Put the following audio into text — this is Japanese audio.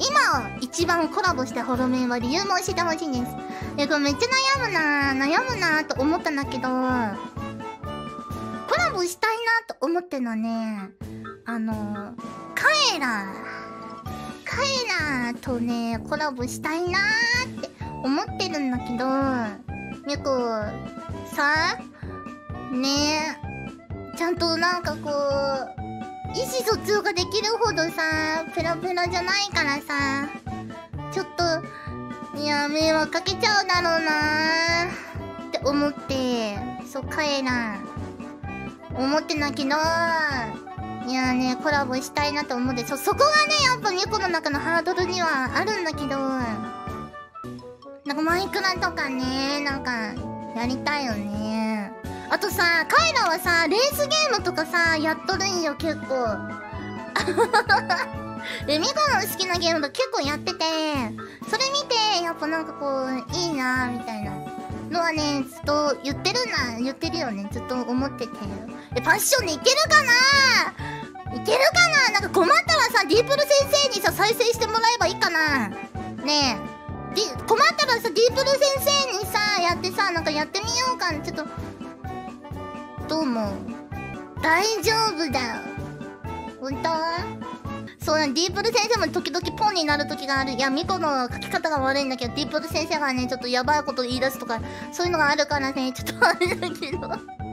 今一番コラボしたホロメンは理由も教えてほしいです。えこれめっちゃ悩むな悩むなと思ったんだけどコラボしたいなと思ってんのねあのカエラ。カエラとねコラボしたいなって思ってるんだけどみこさねちゃんとなんかこう意思疎通ができどさペラペラじゃないからさちょっといや迷惑かけちゃうだろうなって思ってそうカエラ思ってなけどいやねコラボしたいなと思ってそそこがねやっぱ猫の中のハードルにはあるんだけどなんかマイクラとかねなんかやりたいよね。あとさカイラはさレースゲームとかさやっとるんよ結構。えミコの好きなゲームと結構やっててそれ見てやっぱなんかこういいなみたいなのはねずっと言ってるな言ってるよねずっと思ってて。えパッションでいけるかな？いけるかな？なんか困ったらさディープル先生にさ再生してもらえばいいかな？ねえ。困ったらさディープル先生にさやってさなんかやってみようかな。ちょっとどうも大丈夫だよ。ディープル先生も時々ポンになる時がある。いやミコの書き方が悪いんだけどディープル先生がねちょっとやばいこと言い出すとかそういうのがあるからねちょっとあれだけど。